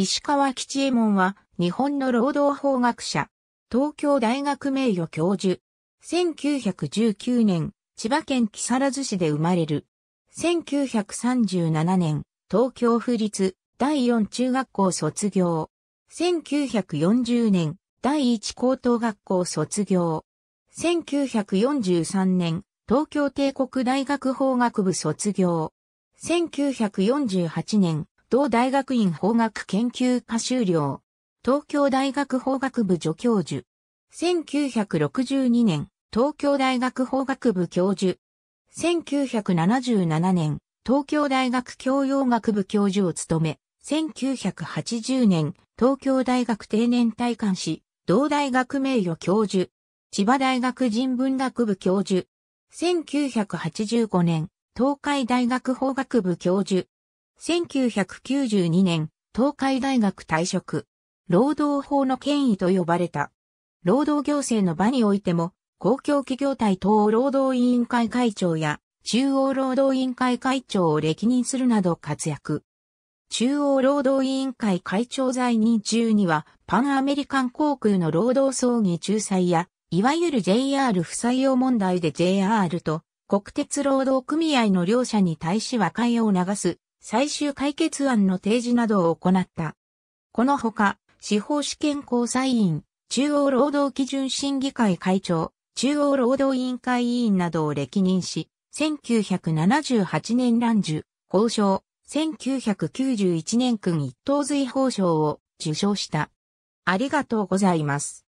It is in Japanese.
石川吉右衛門は日本の労働法学者。東京大学名誉教授。1919年、千葉県木更津市で生まれる。1937年、東京府立第四中学校卒業。1940年、第一高等学校卒業。1943年、東京帝国大学法学部卒業。1948年、同大学院法学研究科修了。東京大学法学部助教授。1962年、東京大学法学部教授。1977年、東京大学教養学部教授を務め、1980年、東京大学定年退官し、同大学名誉教授。千葉大学人文学部教授。1985年、東海大学法学部教授。1992年、東海大学退職。労働法の権威と呼ばれた。労働行政の場においても、公共企業体等労働委員会会長や中央労働委員会会長を歴任するなど活躍。中央労働委員会会長在任中には、パンアメリカン航空の労働争議仲裁や、いわゆる JR 不採用問題で JR と国鉄労働組合の両者に対し和解を流す最終解決案の提示などを行った。このほか、司法試験交際委員、中央労働基準審議会会長、中央労働委員会委員などを歴任し、1978年蘭寿、交渉、1991年君一等随法賞を受賞した。ありがとうございます。